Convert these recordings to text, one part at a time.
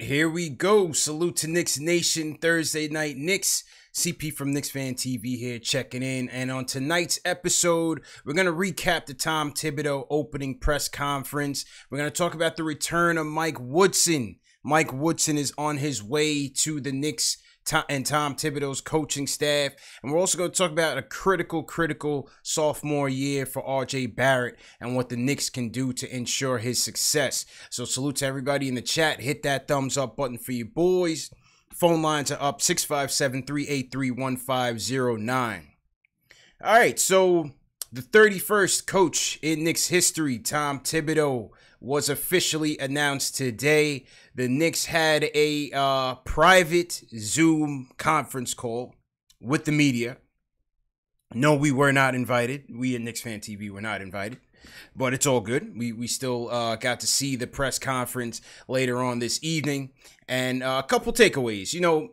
Here we go. Salute to Knicks Nation Thursday night Knicks. CP from Knicks Fan TV here checking in. And on tonight's episode, we're going to recap the Tom Thibodeau opening press conference. We're going to talk about the return of Mike Woodson. Mike Woodson is on his way to the Knicks and Tom Thibodeau's coaching staff. And we're also going to talk about a critical, critical sophomore year for RJ Barrett and what the Knicks can do to ensure his success. So, salute to everybody in the chat. Hit that thumbs up button for you boys. Phone lines are up 657 383 1509. All right, so the 31st coach in Knicks history, Tom Thibodeau, was officially announced today. The Knicks had a uh, private Zoom conference call with the media. No, we were not invited. We at Knicks Fan TV were not invited, but it's all good. We we still uh, got to see the press conference later on this evening, and uh, a couple takeaways. You know,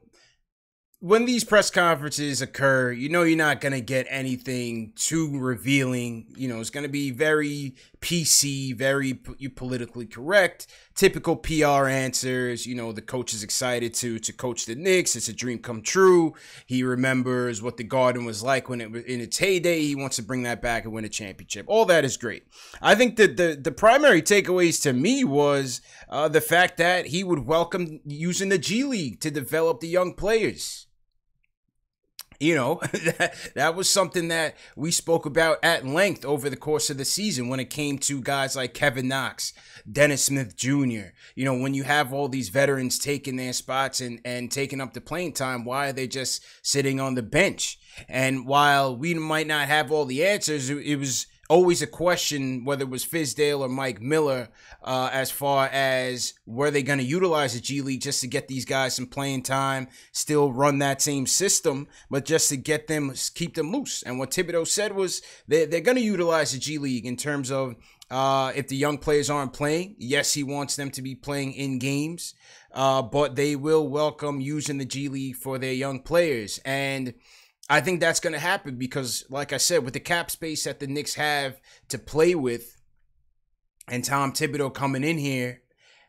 when these press conferences occur, you know you're not going to get anything too revealing. You know, it's going to be very PC, very politically correct, typical PR answers. You know, the coach is excited to to coach the Knicks. It's a dream come true. He remembers what the Garden was like when it was in its heyday. He wants to bring that back and win a championship. All that is great. I think that the the primary takeaways to me was uh, the fact that he would welcome using the G League to develop the young players you know that, that was something that we spoke about at length over the course of the season when it came to guys like Kevin Knox, Dennis Smith Jr. You know, when you have all these veterans taking their spots and and taking up the playing time, why are they just sitting on the bench? And while we might not have all the answers, it was always a question whether it was Fizdale or Mike Miller uh, as far as were they going to utilize the G League just to get these guys some playing time, still run that same system, but just to get them, keep them loose. And what Thibodeau said was they, they're going to utilize the G League in terms of uh, if the young players aren't playing, yes, he wants them to be playing in games, uh, but they will welcome using the G League for their young players. And I think that's going to happen because, like I said, with the cap space that the Knicks have to play with, and Tom Thibodeau coming in here,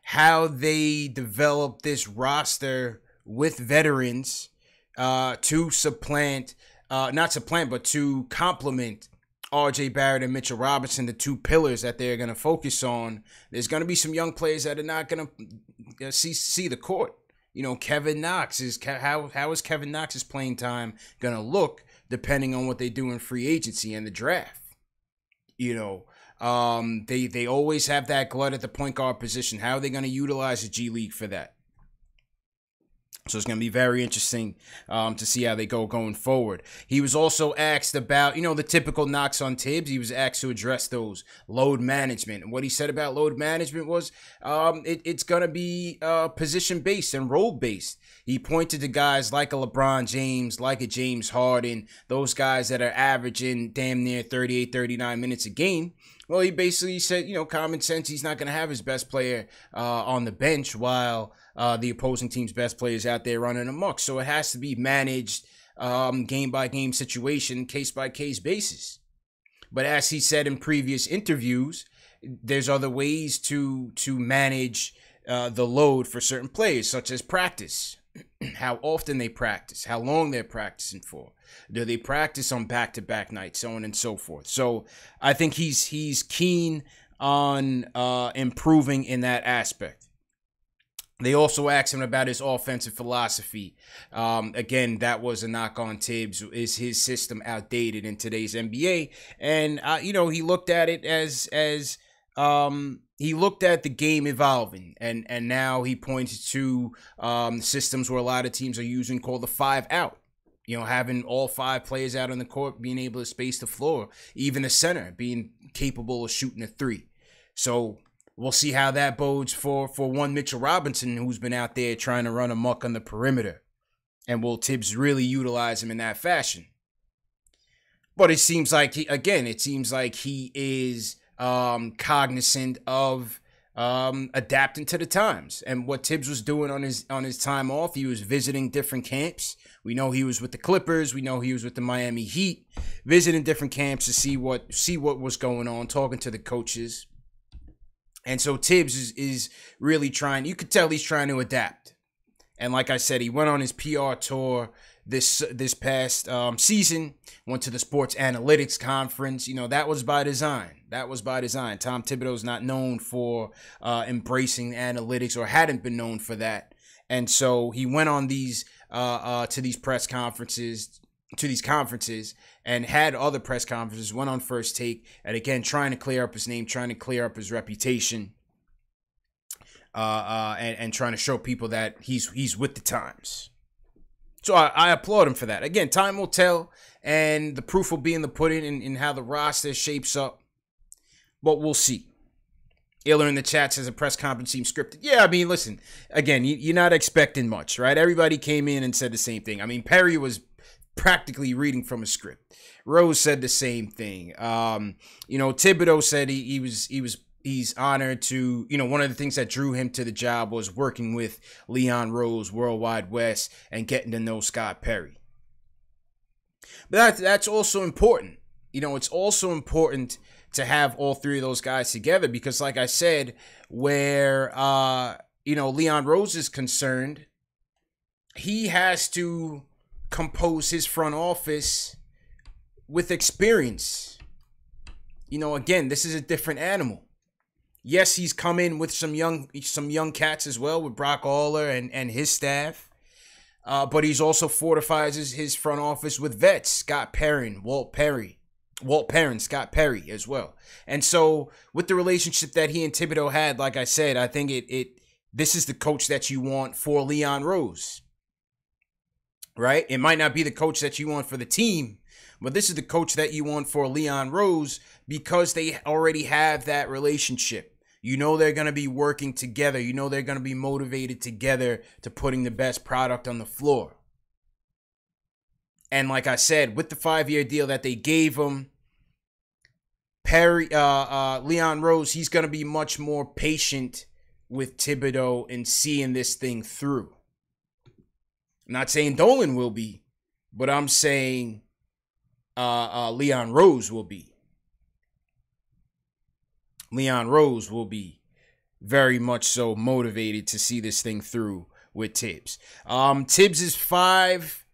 how they develop this roster with veterans uh, to supplant, uh, not supplant, but to complement RJ Barrett and Mitchell Robinson, the two pillars that they're going to focus on. There's going to be some young players that are not going to uh, see see the court. You know, Kevin Knox is how how is Kevin Knox's playing time going to look depending on what they do in free agency and the draft. You know, um, they they always have that glut at the point guard position. How are they going to utilize the G League for that? So it's going to be very interesting um, to see how they go going forward. He was also asked about, you know, the typical knocks on Tibbs. He was asked to address those load management. And what he said about load management was um, it, it's going to be uh, position based and role based. He pointed to guys like a LeBron James, like a James Harden, those guys that are averaging damn near 38, 39 minutes a game. Well, he basically said, you know, common sense, he's not going to have his best player uh, on the bench while uh, the opposing team's best players out there running amok. So it has to be managed um, game by game situation, case by case basis. But as he said in previous interviews, there's other ways to to manage uh, the load for certain players, such as practice, how often they practice, how long they're practicing for. Do they practice on back to back nights, so on and so forth. So I think he's he's keen on uh, improving in that aspect. They also asked him about his offensive philosophy. Um, again, that was a knock on Tibbs. Is his system outdated in today's NBA? And uh, you know, he looked at it as as um, he looked at the game evolving, and and now he points to um, systems where a lot of teams are using called the five out. You know, having all five players out on the court, being able to space the floor, even the center being capable of shooting a three. So We'll see how that bodes for for one Mitchell Robinson who's been out there trying to run amok on the perimeter. And will Tibbs really utilize him in that fashion? But it seems like he again, it seems like he is um cognizant of um adapting to the times. And what Tibbs was doing on his on his time off, he was visiting different camps. We know he was with the Clippers, we know he was with the Miami Heat, visiting different camps to see what see what was going on, talking to the coaches And so Tibbs is, is really trying, you could tell he's trying to adapt. And like I said, he went on his PR tour this this past um, season, went to the sports analytics conference. You know, that was by design. That was by design. Tom Thibodeau's not known for uh, embracing analytics or hadn't been known for that. And so he went on these uh, uh, to these press conferences, to these conferences, and had other press conferences. Went on first take, and again trying to clear up his name, trying to clear up his reputation, uh, uh, and, and trying to show people that he's he's with the times. So I, I, applaud him for that. Again, time will tell, and the proof will be in the pudding in, in how the roster shapes up. But we'll see. Iller in the chat says a press conference seems scripted. Yeah, I mean, listen, again, you, are not expecting much, right? Everybody came in and said the same thing. I mean, Perry was practically reading from a script. Rose said the same thing. Um, you know, Thibodeau said he, he was he was he's honored to you know one of the things that drew him to the job was working with Leon Rose, Worldwide west and getting to know Scott Perry. But that, that's also important. You know, it's also important to have all three of those guys together because, like I said, where uh, you know Leon Rose is concerned, he has to compose his front office with experience. You know, again, this is a different animal. Yes, he's come in with some young some young cats as well with Brock Aller and and his staff. Uh, but he's also fortifies his, his front office with vets, Scott Perrin, Walt Perry, Walt Perrin, Scott Perry as well. And so with the relationship that he and Thibodeau had, like I said, I think it it this is the coach that you want for Leon Rose. Right? It might not be the coach that you want for the team, but this is the coach that you want for Leon Rose because they already have that relationship. You know they're going to be working together. You know they're going to be motivated together to putting the best product on the floor. And like I said, with the five year deal that they gave him, Perry, uh, uh, Leon Rose, he's going to be much more patient with Thibodeau and seeing this thing through. I'm not saying Dolan will be, but I'm saying uh, uh, Leon Rose will be. Leon Rose will be very much so motivated to see this thing through with Thibs. Um, Thibs' five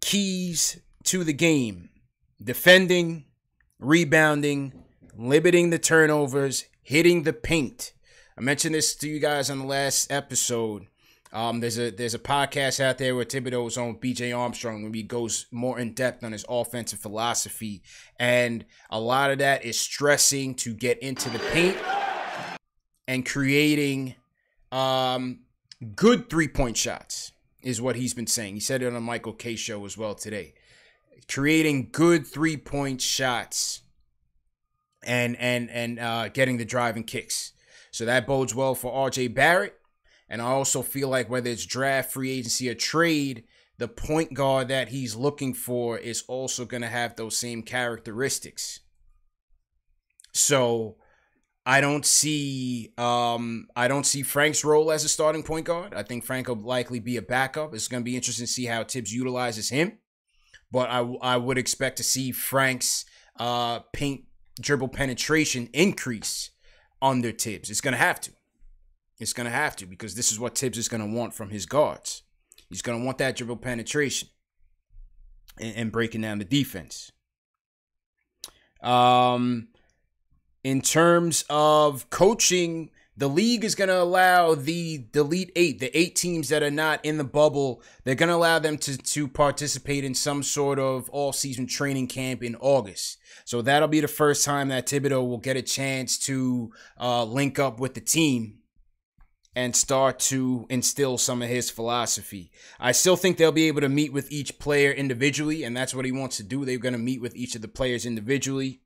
keys to the game defending, rebounding, limiting the turnovers, hitting the paint. I mentioned this to you guys on the last episode. Um, there's a there's a podcast out there where Thibodeau is on BJ Armstrong when he goes more in depth on his offensive philosophy, and a lot of that is stressing to get into the paint and creating um, good three point shots is what he's been saying. He said it on a Michael Kay show as well today. Creating good three point shots and and and uh, getting the driving kicks. So that bodes well for RJ Barrett and I also feel like whether it's draft, free agency, or trade, the point guard that he's looking for is also going to have those same characteristics. So I don't see um, I don't see Frank's role as a starting point guard. I think Frank will likely be a backup. It's going to be interesting to see how Tibbs utilizes him. But I, I would expect to see Frank's uh, paint dribble penetration increase under Tibbs. It's going to have to. It's going to have to because this is what Thibs is going to want from his guards. He's going to want that dribble penetration and, and breaking down the defense. Um, in terms of coaching, the league is going to allow the elite eight, the eight teams that are not in the bubble, they're going to allow them to, to participate in some sort of all season training camp in August. So that'll be the first time that Thibodeau will get a chance to uh, link up with the team and start to instill some of his philosophy. I still think they'll be able to meet with each player individually, and that's what he wants to do. They're going to meet with each of the players individually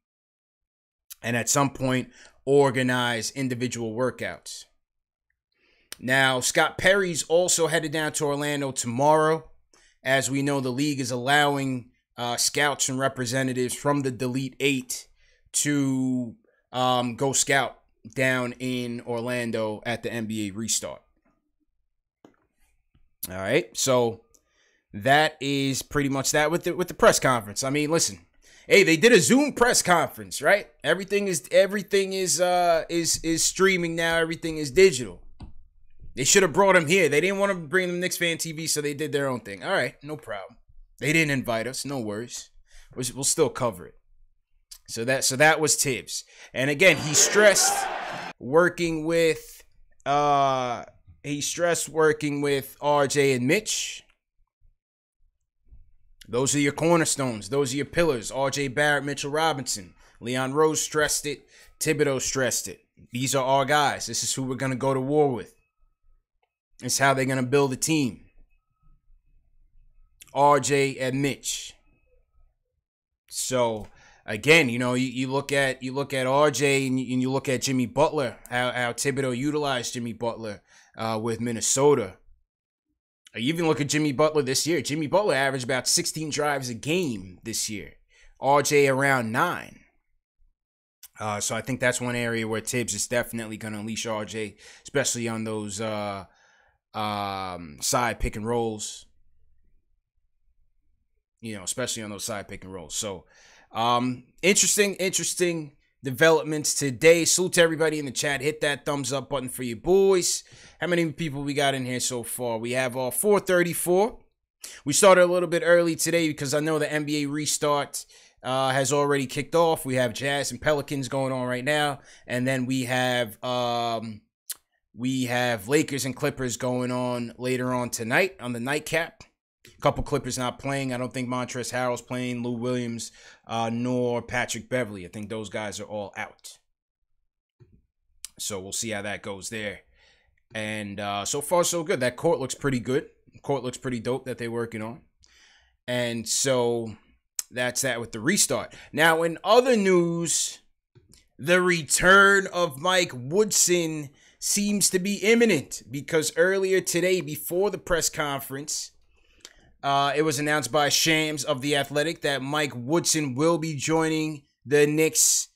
and at some point organize individual workouts. Now, Scott Perry's also headed down to Orlando tomorrow. As we know, the league is allowing uh, scouts and representatives from the Delete Eight to um, go scout down in Orlando at the NBA restart. All right. So that is pretty much that with the with the press conference. I mean, listen, Hey, they did a Zoom press conference, right? Everything is everything is uh is is streaming now. Everything is digital. They should have brought him here. They didn't want to bring them Knicks fan TV, so they did their own thing. All right, no problem. They didn't invite us. No worries. We'll still cover it. So that so that was Thibs. And again, he stressed working with uh he stressed working with RJ and Mitch. Those are your cornerstones. Those are your pillars. RJ Barrett, Mitchell Robinson. Leon Rose stressed it. Thibodeau stressed it. These are our guys. This is who we're going to go to war with. It's how they're going to build a team. RJ and Mitch. So again, you know, you, you look at you look at RJ and you, and you look at Jimmy Butler, how, how Thibodeau utilized Jimmy Butler uh, with Minnesota. You even look at Jimmy Butler this year. Jimmy Butler averaged about 16 drives a game this year. RJ around nine. Uh, so I think that's one area where Thibs is definitely going to unleash RJ, especially on those uh, um, side pick and rolls. You know, especially on those side pick and rolls. So um, interesting, interesting developments today. Salute to everybody in the chat. Hit that thumbs up button for you boys. How many people we got in here so far? We have uh, 434. We started a little bit early today because I know the NBA restart uh, has already kicked off. We have Jazz and Pelicans going on right now, and then we have um, we have Lakers and Clippers going on later on tonight on the nightcap couple Clippers not playing. I don't think Montrezl Harrell's playing, Lou Williams, uh, nor Patrick Beverley. I think those guys are all out. So we'll see how that goes there. And uh, so far, so good. That court looks pretty good. Court looks pretty dope that they're working on. And so that's that with the restart. Now, in other news, the return of Mike Woodson seems to be imminent because earlier today, before the press conference, uh, it was announced by Shams of The Athletic that Mike Woodson will be joining the Knicks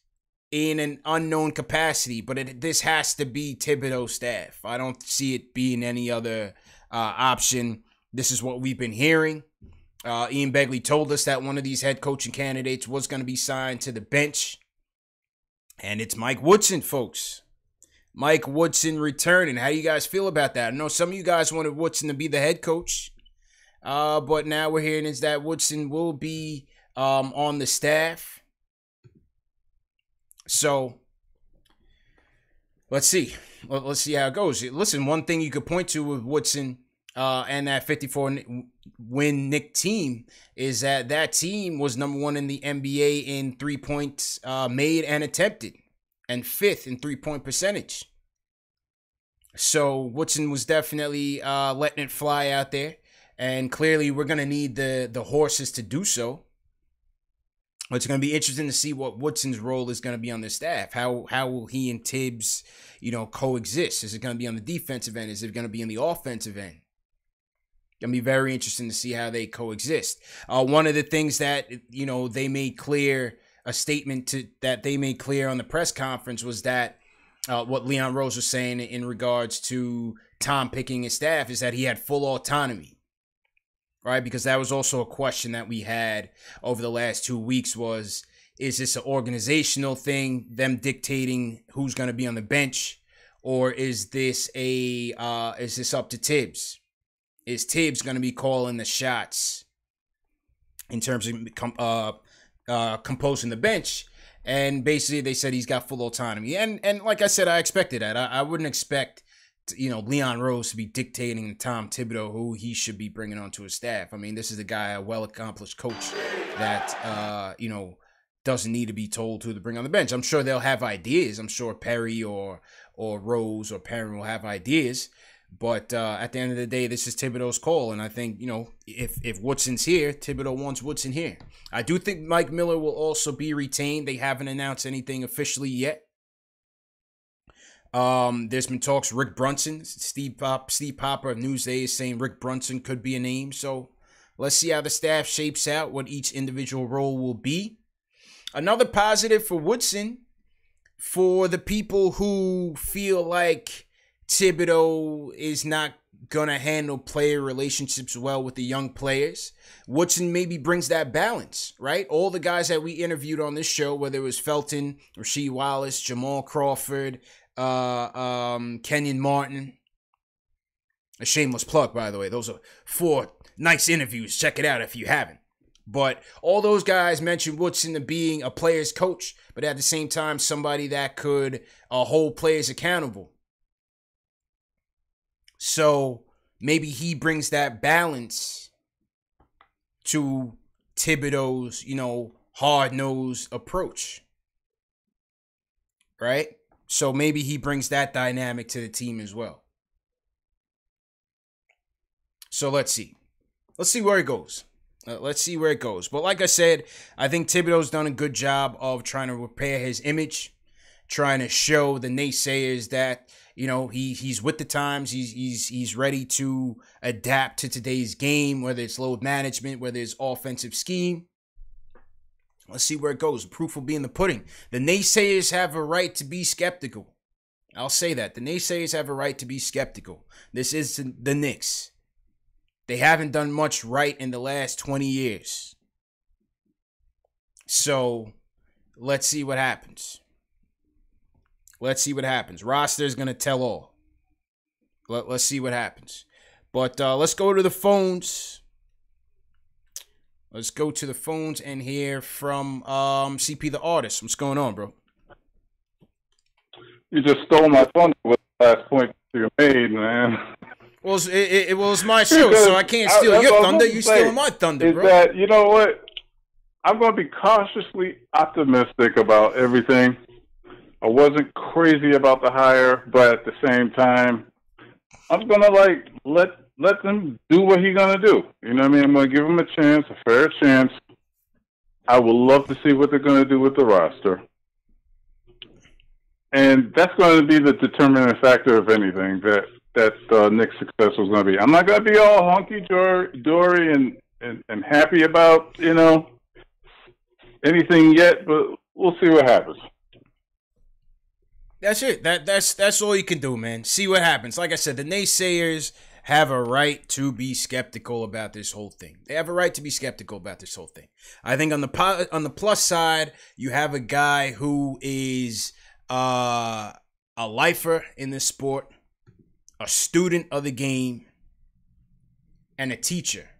in an unknown capacity, but it, this has to be Thibodeau staff. I don't see it being any other uh, option. This is what we've been hearing. Uh, Ian Begley told us that one of these head coaching candidates was going to be signed to the bench. And it's Mike Woodson, folks. Mike Woodson returning. How do you guys feel about that? I know some of you guys wanted Woodson to be the head coach. Uh, but now we're hearing is that Woodson will be um, on the staff. So let's see. Let's see how it goes. Listen, one thing you could point to with Woodson uh, and that 54 win Knick team is that that team was number one in the NBA in three points uh, made and attempted, and fifth in three point percentage. So Woodson was definitely uh, letting it fly out there and clearly we're going to need the the horses to do so. It's going to be interesting to see what Woodson's role is going to be on the staff. How how will he and Tibbs, you know, coexist? Is it going to be on the defensive end? Is it going to be on the offensive end? Gonna be very interesting to see how they coexist. Uh, one of the things that you know they made clear a statement to that they made clear on the press conference was that uh, what Leon Rose was saying in regards to Tom picking his staff is that he had full autonomy right? Because that was also a question that we had over the last two weeks was, is this an organizational thing, them dictating who's going to be on the bench? Or is this a, uh, is this up to Thibs? Is Thibs going to be calling the shots in terms of uh, uh, composing the bench? And basically, they said he's got full autonomy. And and like I said, I expected that. I, I wouldn't expect you know Leon Rose to be dictating to Tom Thibodeau who he should be bringing onto his staff. I mean, this is a guy, a well accomplished coach that uh, you know doesn't need to be told who to bring on the bench. I'm sure they'll have ideas. I'm sure Perry or or Rose or Perry will have ideas. But uh, at the end of the day, this is Thibodeau's call, and I think you know if if Woodson's here, Thibodeau wants Woodson here. I do think Mike Miller will also be retained. They haven't announced anything officially yet. Um, there's been talks Rick Brunson, Steve Pop, Steve Popper of Newsday is saying Rick Brunson could be a name. So let's see how the staff shapes out, what each individual role will be. Another positive for Woodson, for the people who feel like Thibodeau is not gonna handle player relationships well with the young players. Woodson maybe brings that balance, right? All the guys that we interviewed on this show, whether it was Felton, Rasheed Wallace, Jamal Crawford, uh, um, Kenyon Martin. A shameless plug, by the way. Those are four nice interviews. Check it out if you haven't. But all those guys mentioned Woodson to being a player's coach, but at the same time, somebody that could uh, hold players accountable. So maybe he brings that balance to Thibodeau's, you know, hard nosed approach. Right? So maybe he brings that dynamic to the team as well. So let's see. Let's see where it goes. Uh, let's see where it goes. But like I said, I think Thibodeau's done a good job of trying to repair his image, trying to show the naysayers that you know he he's with the times. He's he's he's ready to adapt to today's game, whether it's load management, whether it's offensive scheme. Let's see where it goes. Proof will be in the pudding. The naysayers have a right to be skeptical. I'll say that. The naysayers have a right to be skeptical. This is the Knicks. They haven't done much right in the last 20 years. So let's see what happens. Let's see what happens. Roster is going to tell all. Let, let's see what happens. But uh, let's go to the phones. Let's go to the phones and hear from um, CP the artist. What's going on, bro? You just stole my thunder with the last point you made, man. Well, it, it, it was my show, so I can't steal I, your thunder. You stealing my thunder, bro. That, you know what? I'm going to be cautiously optimistic about everything. I wasn't crazy about the hire, but at the same time, I'm gonna like let let them do what he's gonna do. You know what I mean? I'm gonna give him a chance, a fair chance. I would love to see what they're gonna do with the roster, and that's going to be the determining factor of anything that that uh, Knicks' success was going to be. I'm not going to be all honky dory and, and and happy about you know anything yet, but we'll see what happens. That's it. That that's that's all you can do, man. See what happens. Like I said, the naysayers have a right to be skeptical about this whole thing. They have a right to be skeptical about this whole thing. I think on the on the plus side, you have a guy who is uh, a lifer in this sport, a student of the game, and a teacher.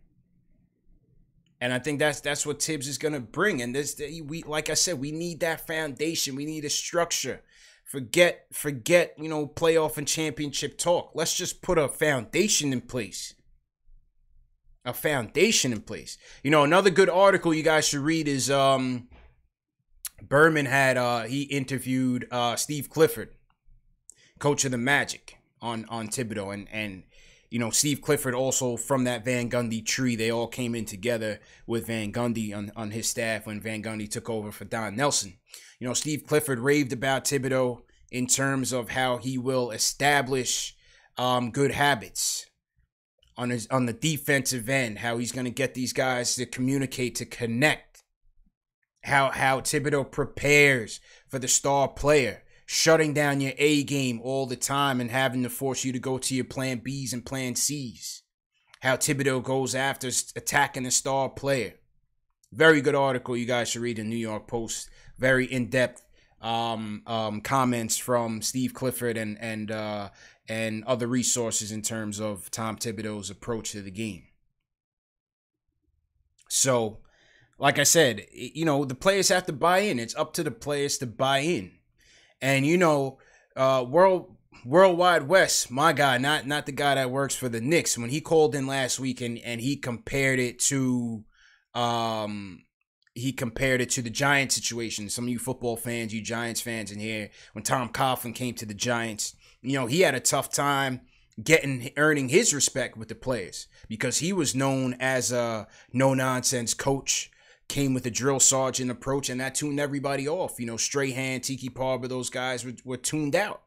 And I think that's that's what Tibbs is gonna bring. And this, we like I said, we need that foundation. We need a structure. Forget, forget, you know, playoff and championship talk. Let's just put a foundation in place. A foundation in place. You know, another good article you guys should read is um Berman had uh he interviewed uh Steve Clifford, coach of the Magic, on on Thibodeau and and you know, Steve Clifford also from that Van Gundy tree. They all came in together with Van Gundy on, on his staff when Van Gundy took over for Don Nelson. You know, Steve Clifford raved about Thibodeau in terms of how he will establish um, good habits on his on the defensive end, how he's going to get these guys to communicate, to connect, how how Thibodeau prepares for the star player shutting down your A game all the time and having to force you to go to your plan Bs and plan Cs. How Thibodeau goes after attacking the star player. Very good article you guys should read in New York Post. Very in depth um, um, comments from Steve Clifford and and uh, and other resources in terms of Tom Thibodeau's approach to the game. So, like I said, you know the players have to buy in. It's up to the players to buy in. And you know, uh, world worldwide West, my guy, not not the guy that works for the Knicks, when he called in last week and and he compared it to, um, he compared it to the Giants situation. Some of you football fans, you Giants fans in here, when Tom Coughlin came to the Giants, you know, he had a tough time getting earning his respect with the players because he was known as a no nonsense coach came with a drill sergeant approach, and that tuned everybody off. You know, Strahan, Tiki Barber, those guys were, were tuned out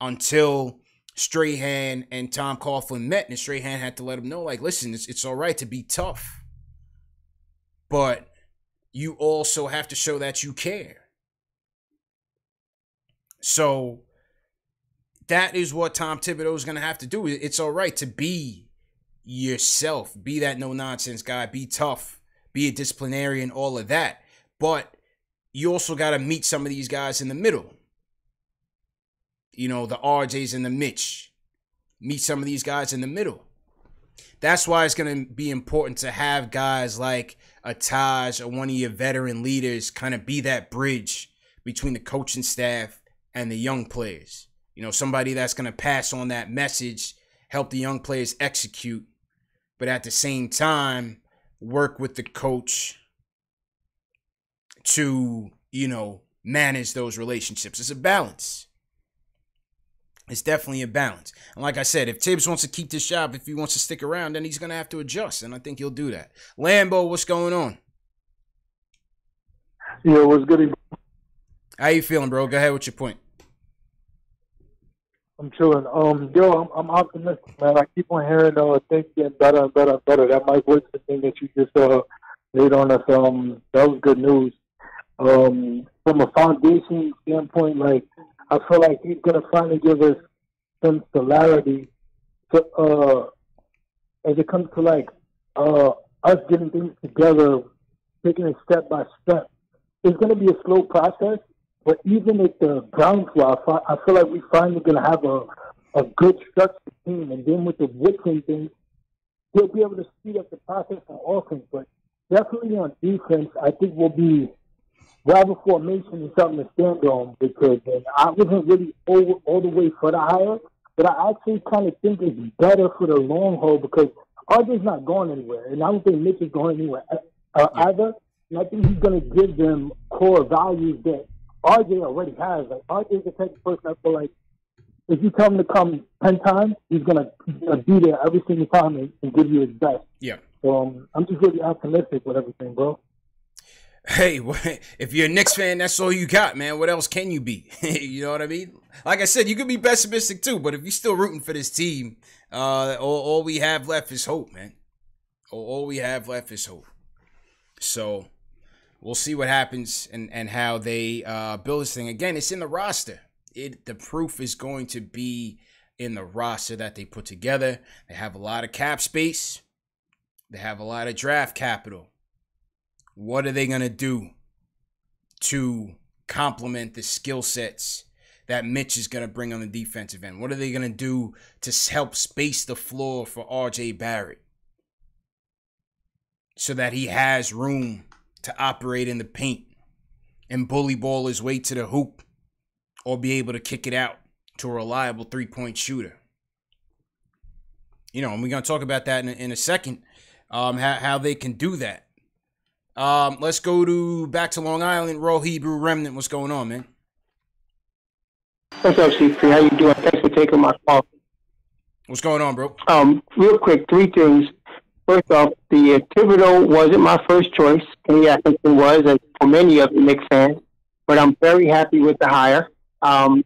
until Strahan and Tom Coughlin met, and Strahan had to let him know, like, listen, it's, it's all right to be tough, but you also have to show that you care. So that is what Tom Thibodeau is going to have to do. It's all right to be yourself, be that no nonsense guy, be tough, be a disciplinarian, all of that. But you also got to meet some of these guys in the middle. You know, the RJs and the Mitch. Meet some of these guys in the middle. That's why it's going to be important to have guys like a Taj or one of your veteran leaders kind of be that bridge between the coaching staff and the young players. You know, somebody that's going to pass on that message, help the young players execute, but at the same time, work with the coach to, you know, manage those relationships. It's a balance. It's definitely a balance. And like I said, if Tibbs wants to keep this job, if he wants to stick around, then he's going to have to adjust. And I think he'll do that. Lambo, what's going on? Yeah, what's good? How you feeling, bro? Go ahead with your point. I'm chilling. Um, yo, I'm, I'm optimistic, man. I keep on hearing uh, things getting better and better and better. That Mike Woodson thing that you just uh, laid on us, um, that was good news. Um, from a foundation standpoint, like I feel like he's gonna finally give us some similarity to uh, as it comes to like uh, us getting things together, taking it step by step. It's gonna be a slow process, but even at the ground floor, I, I feel like we're finally going to have a, a good structured team. And then with the Woodson thing, we'll be able to speed up the process on offense. But definitely on defense, I think we'll be rival formation is something to stand on because I wasn't really all, all the way for the hire, but I actually kind of think it's better for the long haul because RJ's not going anywhere, and I don't think Mitch is going anywhere uh, either. And I think he's going to give them core values that RJ already has. Like RJ's the type of person I feel like if you tell him to come ten times, he's gonna, he's gonna be there every single time and, and give you his best. Yeah. So um, I'm just really optimistic with everything, bro. Hey, if you're a Knicks fan, that's all you got, man. What else can you be? you know what I mean? Like I said, you could be pessimistic too, but if you're still rooting for this team, uh, all, all we have left is hope, man. All, we have left is hope. So we'll see what happens and, and how they uh, build this thing. Again, it's in the roster. It the proof is going to be in the roster that they put together. They have a lot of cap space. They have a lot of draft capital. What are they going to do to complement the skill sets that Mitch is going to bring on the defensive end? What are they going to do to help space the floor for RJ Barrett so that he has room to operate in the paint and bully ball his way to the hoop or be able to kick it out to a reliable three point shooter. You know, and we're going to talk about that in a, in a second, um, how, how they can do that. Um, let's go to back to Long Island. Raw Hebrew Remnant. What's going on, man? What's up, CP? How you doing? Thanks for taking my call. What's going on, bro? Um, real quick, three things. First off, the uh, Thibodeau wasn't my first choice. Kenny Atkinson was, and for many of the Knicks fans. But I'm very happy with the hire. Um,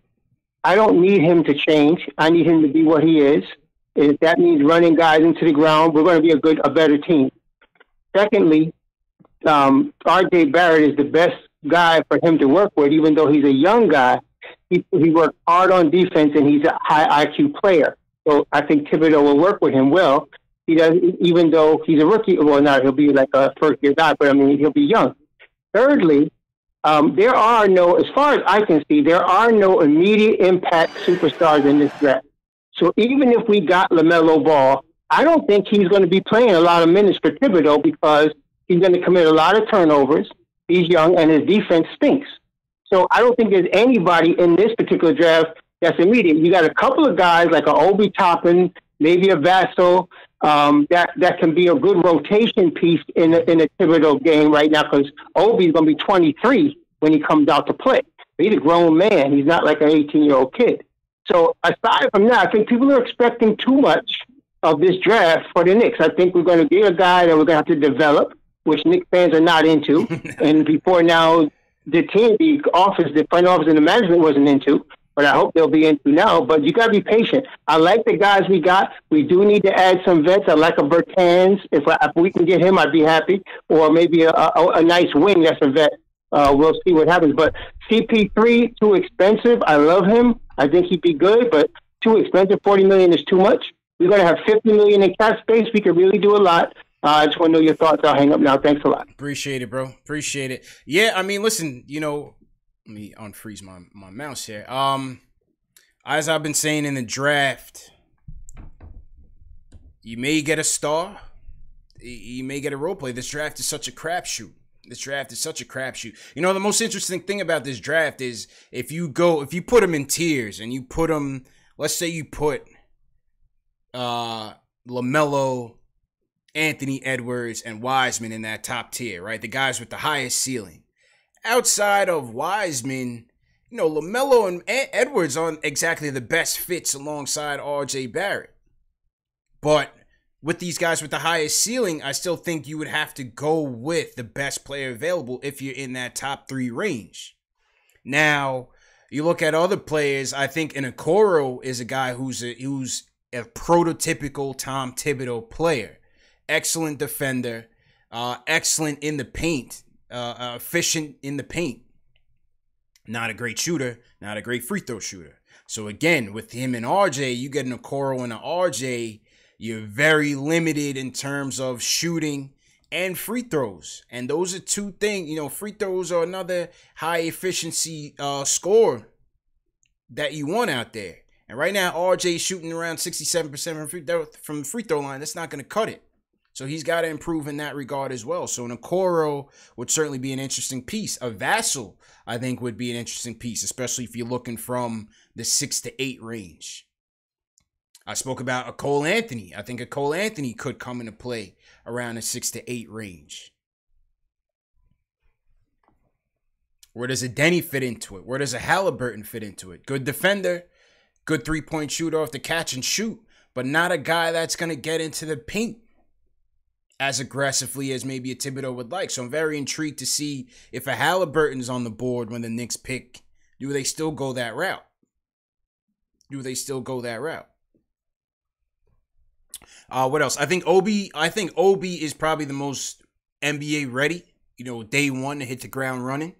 I don't need him to change. I need him to be what he is. If that means running guys into the ground, we're going to be a good, a better team. Secondly, um, R.J. Barrett is the best guy for him to work with, even though he's a young guy. He, he worked hard on defense, and he's a high IQ player. So I think Thibodeau will work with him well he does, even though he's a rookie. Well, not he'll be like a first year guy, but I mean he'll be young. Thirdly, um, there are no, as far as I can see, there are no immediate impact superstars in this draft. So even if we got LaMelo Ball, I don't think he's going to be playing a lot of minutes for Thibodeau because he's going to commit a lot of turnovers. He's young and his defense stinks. So I don't think there's anybody in this particular draft that's immediate. You got a couple of guys like Obi Toppin, maybe a Vassell, um, that that can be a good rotation piece in a, in a game right now because Obi's going to be 23 when he comes out to play. He's a grown man. He's not like an 18 year old kid. So aside from that, I think people are expecting too much of this draft for the Knicks. I think we're going to get a guy that we're going to have to develop, which Knicks fans are not into. and before now, the team, the office, the front office, and the management wasn't into but I hope they'll be into now. But you got to be patient. I like the guys we got. We do need to add some vets. I like a Bertans. If, if we can get him, I'd be happy. Or maybe a, a, a nice wing that's a vet. Uh, we'll see what happens. But CP3 too expensive. I love him. I think he'd be good, but too expensive. Forty million is too much. We're going to have fifty million in cap space. We could really do a lot. Uh, I just want to know your thoughts. I'll hang up now. Thanks a lot. Appreciate it, bro. Appreciate it. Yeah, I mean, listen, you know, let me unfreeze my my mouse here. Um, as I've been saying in the draft, you may get a star, you may get a role play. This draft is such a crapshoot. This draft is such a crapshoot. You know, the most interesting thing about this draft is if you go, if you put them in tiers and you put them, let's say you put uh LaMelo, Anthony Edwards, and Wiseman in that top tier, right? The guys with the highest ceiling. Outside of Wiseman, you know, LaMelo and Edwards aren't exactly the best fits alongside RJ Barrett. But with these guys with the highest ceiling, I still think you would have to go with the best player available if you're in that top three range. Now, you look at other players. I think an Okoro is a guy who's a, who's a prototypical Tom Thibodeau player. Excellent defender, uh, excellent in the paint, uh, uh, efficient in the paint. Not a great shooter, not a great free throw shooter. So again, with him and RJ, you get an Okoro and an RJ you're very limited in terms of shooting and free throws. And those are two things, you know, free throws are another high efficiency uh, score that you want out there. And right now, RJ shooting around 67% from free throw, from the free throw line. That's not going to cut it. So he's got to improve in that regard as well. So an Okoro would certainly be an interesting piece. A Vassell, I think, would be an interesting piece, especially if you're looking from the six to eight range. I spoke about a Cole Anthony. I think a Cole Anthony could come into play around the six to eight range. Where does a Denny fit into it? Where does a Haliburton fit into it? Good defender, good three point shooter off the catch and shoot, but not a guy that's going to get into the paint as aggressively as maybe a Thibodeau would like. So I'm very intrigued to see if a Haliburton's on the board when the Knicks pick. Do they still go that route? Do they still go that route? Uh, what else? I think Obi. I think Obi is probably the most NBA ready. You know, day one to hit the ground running.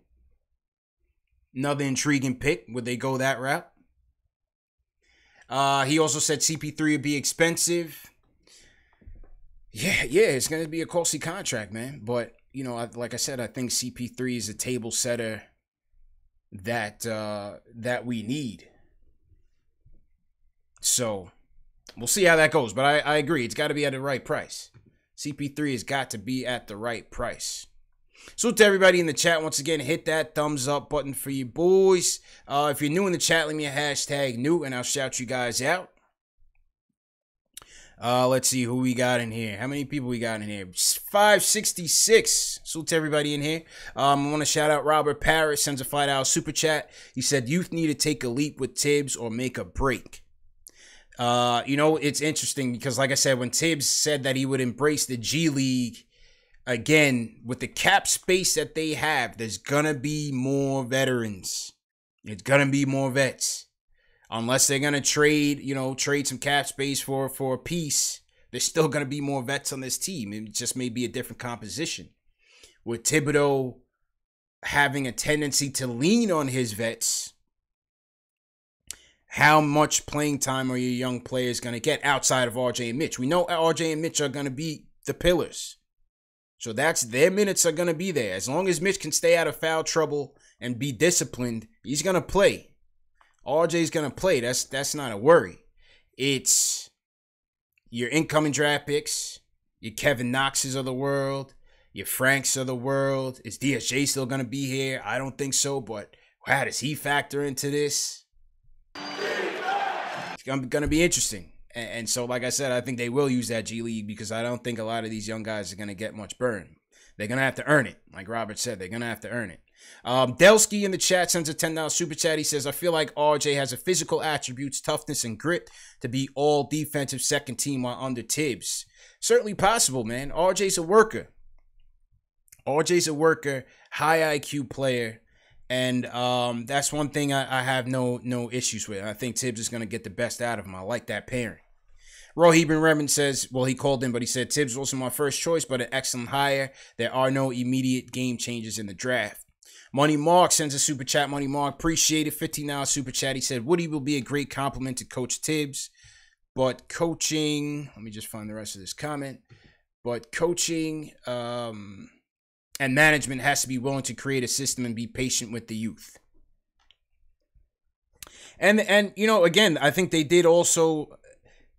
Another intriguing pick. Would they go that route? Uh, he also said CP3 would be expensive. Yeah, yeah, it's going to be a costly contract, man. But you know, like I said, I think CP3 is a table setter that uh, that we need. So We'll see how that goes, but I, I agree. It's got to be at the right price. CP3 has got to be at the right price. So to everybody in the chat, once again, hit that thumbs up button for you boys. Uh, if you're new in the chat, leave me a hashtag new, and I'll shout you guys out. Uh, let's see who we got in here. How many people we got in here? 566. So to everybody in here. Um, I want to shout out Robert Parrish, sends a $5 super chat. He said, Youth need to take a leap with Tibbs or make a break. Uh, you know, it's interesting because, like I said, when Tibbs said that he would embrace the G League, again, with the cap space that they have, there's gonna be more veterans. It's gonna be more vets. Unless they're gonna trade, you know, trade some cap space for for a piece, there's still gonna be more vets on this team. It just may be a different composition. With Thibodeau having a tendency to lean on his vets how much playing time are your young players going to get outside of RJ and Mitch? We know RJ and Mitch are going to be the pillars. So that's their minutes are going to be there. As long as Mitch can stay out of foul trouble and be disciplined, he's going to play. RJ's going to play. That's that's not a worry. It's your incoming draft picks, your Kevin Knoxes of the world, your Franks of the world. Is DSJ still going to be here? I don't think so, but how does he factor into this? It's going to be interesting. And so, like I said, I think they will use that G League because I don't think a lot of these young guys are to get much burn. They're going to have to earn it. Like Robert said, they're to have to earn it. Um, Delsky in the chat sends a $10 super chat. He says, I feel like RJ has a physical attributes, toughness, and grit to be all defensive second team while under Thibs. Certainly possible, man. RJ's a worker. RJ's a worker, high IQ player and um, that's one thing I, I, have no no issues with. I think Thibs is going to get the best out of him. I like that pairing. Roheben Redmond says, well, he called in, but he said Thibs wasn't my first choice, but an excellent hire. There are no immediate game changes in the draft. Money Mark sends a super chat. Money Mark, appreciate it. $15 super chat. He said, Woody will be a great compliment to Coach Tibbs, but coaching, let me just find the rest of this comment. But coaching um, and management has to be willing to create a system and be patient with the youth. And and you know, again, I think they did also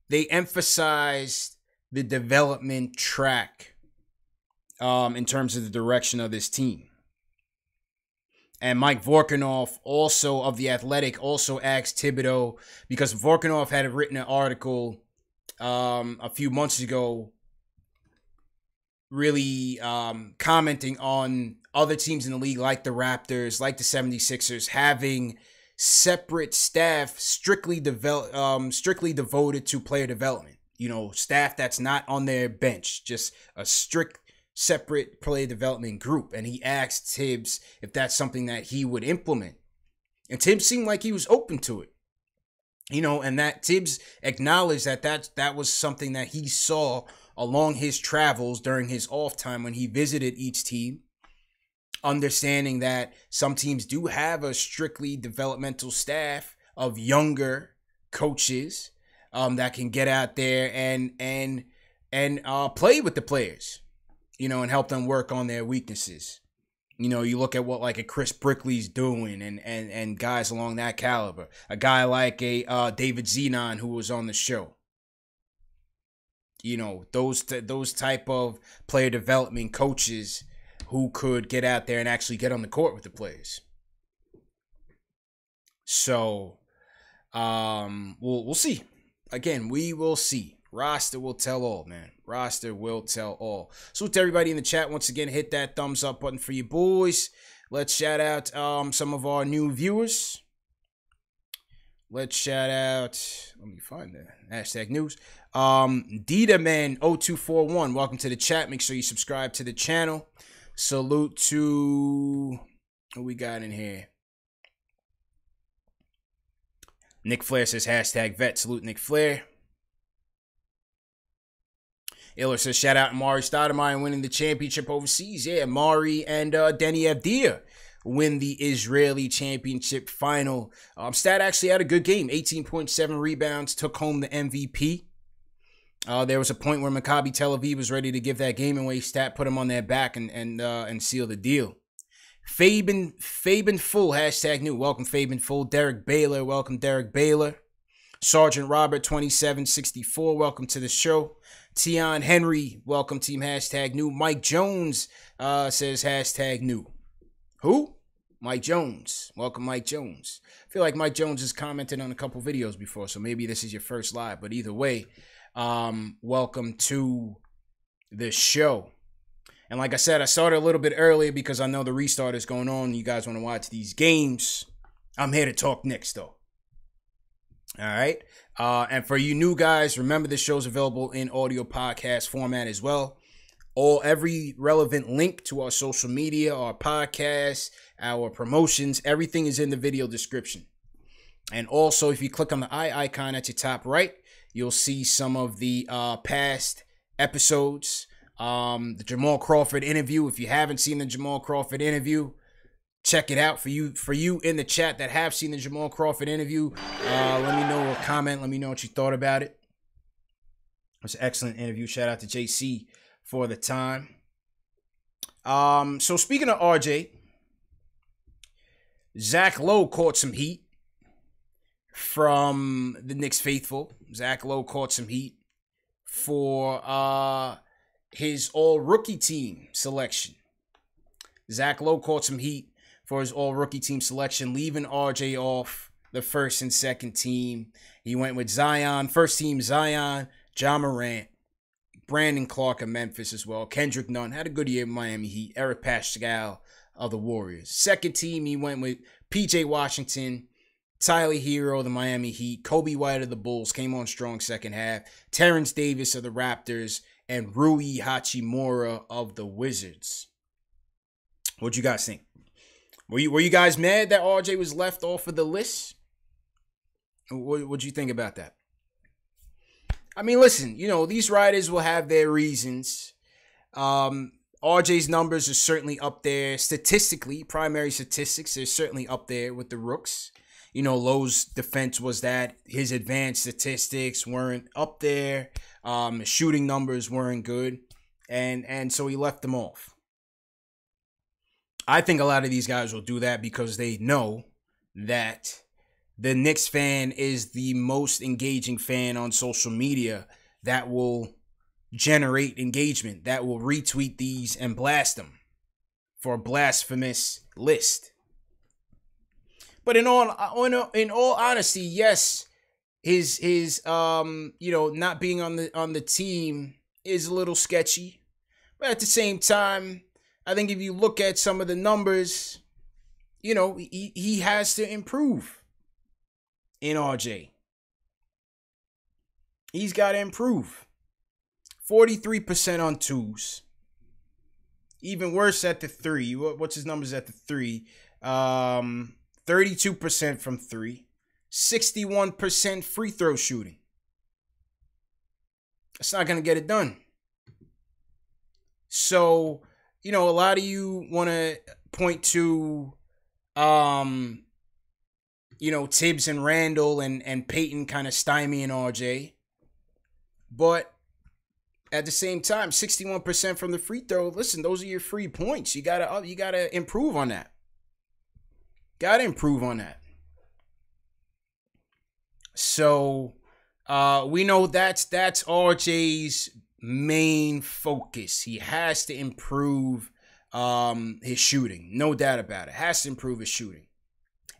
they emphasized the development track um, in terms of the direction of this team. And Mike Vorkunov, also of the Athletic, also asked Thibodeau because Vorkunov had written an article um, a few months ago, really um, commenting on other teams in the league, like the Raptors, like the 76ers, having separate staff strictly develop, um, strictly devoted to player development. You know, staff that's not on their bench, just a strict separate player development group. And he asked Thibs if that's something that he would implement. And Thibs seemed like he was open to it. You know, and that Thibs acknowledged that that, that was something that he saw along his travels during his off time when he visited each team. Understanding that some teams do have a strictly developmental staff of younger coaches um, that can get out there and and and uh, play with the players you know, and help them work on their weaknesses. You know, you look at what like a Chris Brickley's doing and and and guys along that caliber. A guy like a uh, David Zenon who was on the show. You know, those t- those type of player development coaches who could get out there and actually get on the court with the players. So, um, we'll we'll see. Again, we will see. Roster will tell all, man. Roster will tell all. So to everybody in the chat, once again, hit that thumbs up button for you boys. Let's shout out um, some of our new viewers. Let's shout out. Let me find the hashtag news. Um, Dita Man 0241. Welcome to the chat. Make sure you subscribe to the channel. Salute to who we got in here. Nick Flair says hashtag vet. Salute Nick Flair. Iller says, shout out to Mari Stoudemire winning the championship overseas. Yeah, Mari and uh, Avdija win the Israeli championship final. Um, Stat actually had a good game 18.7 rebounds, took home the MVP. Uh, there was a point where Maccabi Tel Aviv was ready to give that game away. Stat put him on their back and and uh, and seal the deal. Fabian Fabian Full hashtag new. Welcome Fabian Full. Derek Baylor. Welcome Derek Baylor. Sergeant Robert 2764. Welcome to the show. Tion Henry, welcome team hashtag new. Mike Jones uh, says hashtag new. Who? Mike Jones. Welcome, Mike Jones. I feel like Mike Jones has commented on a couple videos before, so maybe this is your first live. But either way, um, welcome to the show. And like I said, I started a little bit earlier because I know the restart is going on. You guys want to watch these games. I'm here to talk Knicks, though. All right. Uh, and for you new guys, remember this show's available in audio podcast format as well. All every relevant link to our social media, our podcast, our promotions, everything is in the video description. And also, if you click on the eye icon at your top right, you'll see some of the uh, past episodes. Um, the Jamal Crawford interview. If you haven't seen the Jamal Crawford interview, check it out for you for you in the chat that have seen the Jamal Crawford interview. Uh, let me know a comment. Let me know what you thought about it. It was an excellent interview. Shout out to JC for the time. Um, so speaking of RJ, Zach Lowe caught some heat from the Knicks faithful. Zach Lowe caught some heat for uh his all rookie team selection. Zach Lowe caught some heat for his all rookie team selection, leaving RJ off the first and second team. He went with Zion, first team Zion, Ja Morant, Brandon Clarke of Memphis as well. Kendrick Nunn had a good year in Miami Heat. Eric Paschall of the Warriors. Second team, he went with PJ Washington, Tyler Herro of the Miami Heat, Coby White of the Bulls came on strong second half, Terence Davis of the Raptors, and Rui Hachimura of the Wizards. What'd you guys think? Were you were you guys mad that RJ was left off of the list? What would you think about that? I mean, listen, you know these riders will have their reasons. Um, RJ's numbers are certainly up there statistically. Primary statistics are certainly up there with the rooks. You know, Lowe's defense was that his advanced statistics weren't up there. Um, shooting numbers weren't good, and and so he left them off. I think a lot of these guys will do that because they know that the Knicks fan is the most engaging fan on social media that will generate engagement, that will retweet these and blast them for a blasphemous list. But in all in all honesty, yes, his his um you know not being on the on the team is a little sketchy. But at the same time, I think if you look at some of the numbers, you know, he, he has to improve in RJ. He's got to improve. 43% on twos. Even worse at the three. What's his numbers at the three? Um, 32% from three. 61% free throw shooting. That's not going to get it done. So, you know, a lot of you want to point to um you know, Thibs and Randle and and Payton kind of stymieing RJ. But at the same time, 61% from the free throw. Listen, those are your free points. You gotta you gotta improve on that. Gotta improve on that. So uh we know that's that's RJ's main focus. He has to improve um his shooting. No doubt about it. Has to improve his shooting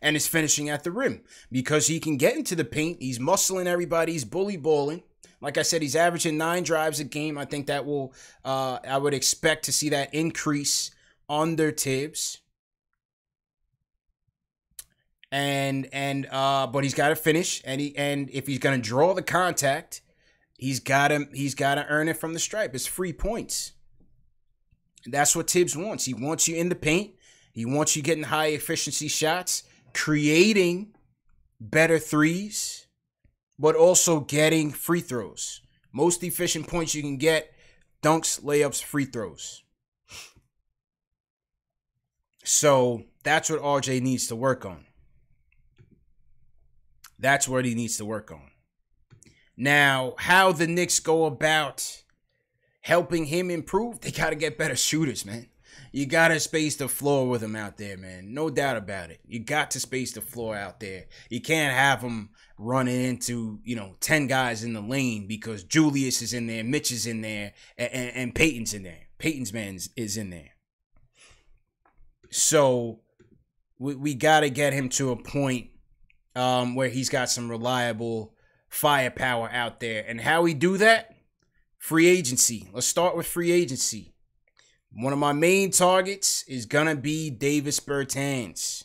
and his finishing at the rim because he can get into the paint. He's muscling everybody. He's bully balling. Like I said, he's averaging nine drives a game. I think that will, uh, I would expect to see that increase under Thibs. And and uh, but he's got to finish, and he and if he's gonna draw the contact, he's got to he's got to earn it from the stripe. It's free points. That's what Thibs wants. He wants you in the paint. He wants you getting high efficiency shots creating better threes, but also getting free throws. Most efficient points you can get dunks, layups, free throws. So that's what RJ needs to work on. That's what he needs to work on. Now, how the Knicks go about helping him improve, they got to get better shooters, man you gotta space the floor with him out there, man. No doubt about it. You got to space the floor out there. You can't have him running into you know ten guys in the lane because Julius is in there, Mitch is in there, and, and, and Payton's in there. Payton's man is, is in there. So we, we got to get him to a point um, where he's got some reliable firepower out there. And how we do that? Free agency. Let's start with free agency. One of my main targets is gonna be Davis Bertans,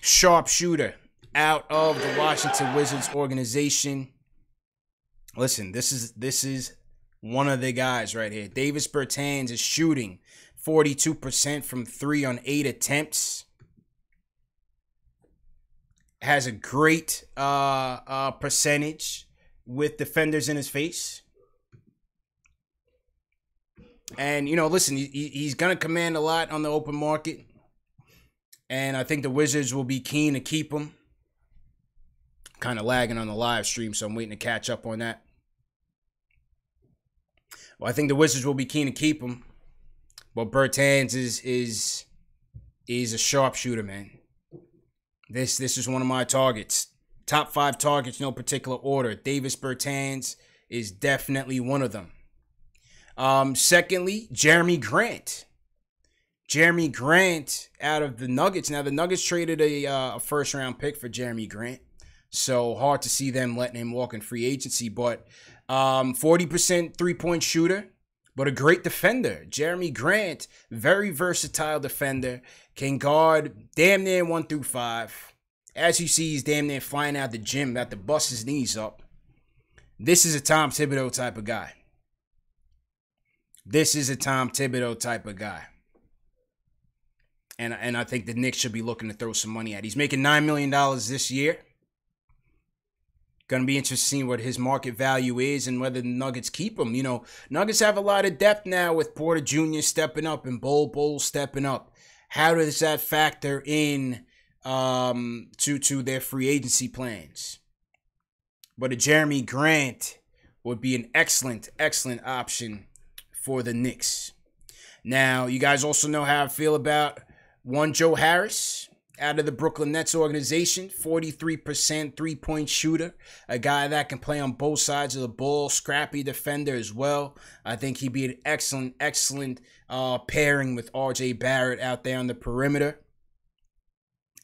sharpshooter out of the Washington Wizards organization. Listen, this is this is one of the guys right here. Davis Bertans is shooting 42% from three on eight attempts. Has a great uh, uh, percentage with defenders in his face. And you know, listen, he, he's going to command a lot on the open market, and I think the Wizards will be keen to keep him. Kind of lagging on the live stream, so I'm waiting to catch up on that. Well, I think the Wizards will be keen to keep him, but Bertans is is is a sharpshooter, man. This this is one of my targets. Top five targets, no particular order. Davis Bertans is definitely one of them. Um, secondly, Jerami Grant. Jerami Grant out of the Nuggets. Now the Nuggets traded a, uh, a first round pick for Jerami Grant, so hard to see them letting him walk in free agency. But um, 40% three point shooter, but a great defender. Jerami Grant, very versatile defender, can guard damn near one through five. As you see, he's damn near flying out the gym, about to bust his knees up. This is a Tom Thibodeau type of guy. This is a Tom Thibodeau type of guy. And, and I think the Knicks should be looking to throw some money at. He's making $9 million this year. Going to be interesting what his market value is and whether the Nuggets keep him. You know, Nuggets have a lot of depth now with Porter Jr. stepping up and Bol Bol stepping up. How does that factor in um, to to their free agency plans? But a Jerami Grant would be an excellent, excellent option for the Knicks. Now, you guys also know how I feel about one Joe Harris out of the Brooklyn Nets organization, 43% three point shooter, a guy that can play on both sides of the ball, scrappy defender as well. I think he'd be an excellent, excellent uh, pairing with RJ Barrett out there on the perimeter.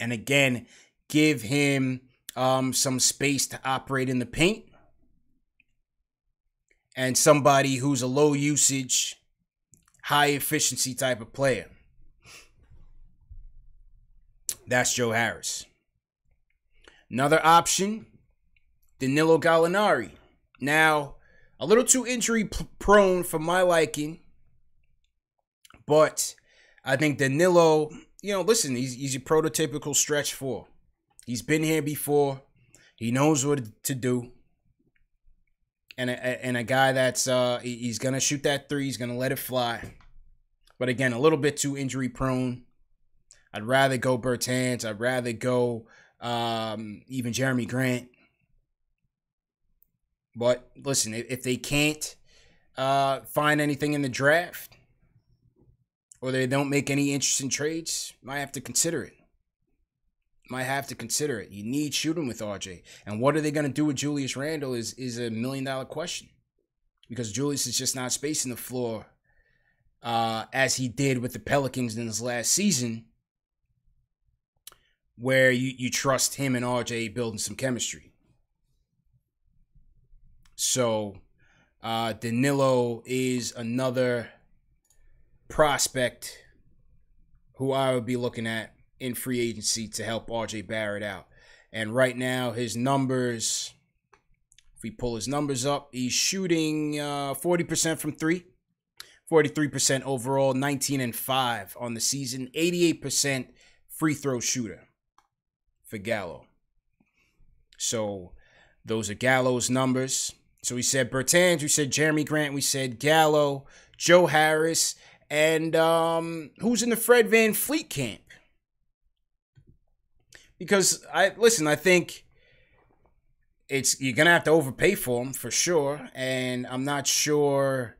And again, give him um, some space to operate in the paint. And somebody who's a low usage, high efficiency type of player. That's Joe Harris. Another option, Danilo Gallinari. Now, a little too injury prone for my liking, but I think Danilo, you know, listen, he's, he's a prototypical stretch four. He's been here before. He knows what to do. And a, and a guy that's uh he's gonna shoot that three. He's gonna let it fly. But again, a little bit too injury prone. I'd rather go Bertans. I'd rather go um, even Jerami Grant. But listen, if they can't uh, find anything in the draft or they don't make any interesting trades, might have to consider it. Might have to consider it. You need shooting with RJ. And what are they going to do with Julius Randle is, is a million dollar question. Because Julius is just not spacing the floor uh, as he did with the Pelicans in his last season where you, you trust him and RJ building some chemistry. So uh, Danilo is another prospect who I would be looking at in free agency to help RJ Barrett out. And right now, his numbers, if we pull his numbers up, he's shooting uh, 40% from three, 43% overall, 19 and 5 on the season, 88% free throw shooter for Gallo. So those are Gallo's numbers. So we said Bertans, we said Jerami Grant, we said Gallo, Joe Harris, and um, who's in the Fred VanVleet camp? Because I listen, I think it's you're gonna have to overpay for him for sure, and I'm not sure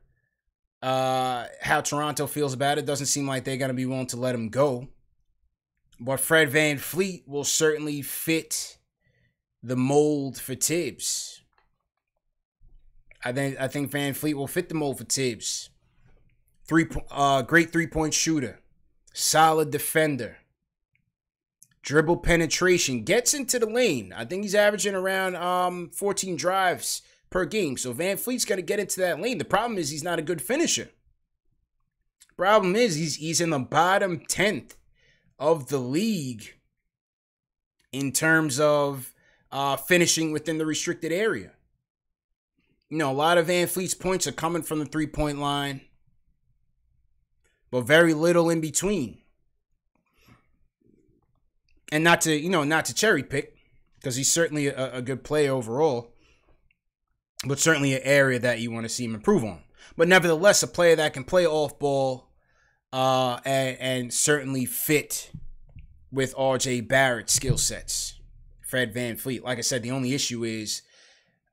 uh, how Toronto feels about it. Doesn't seem like they're gonna be willing to let him go. But Fred VanVleet will certainly fit the mold for Thibs. I think I think VanVleet will fit the mold for Thibs. Three uh great three-point shooter, solid defender. Dribble penetration, gets into the lane. I think he's averaging around um 14 drives per game. So VanVleet's got to get into that lane. The problem is he's not a good finisher. Problem is he's he's in the bottom 10th of the league in terms of uh, finishing within the restricted area. You know, a lot of VanVleet's points are coming from the three point line, but very little in between. And not to, you know, not to cherry pick, because he's certainly a, a good player overall, but certainly an area that you want to see him improve on. But nevertheless, a player that can play off ball uh, and, and certainly fit with RJ Barrett's skill sets. Fred VanVleet. Like I said, the only issue is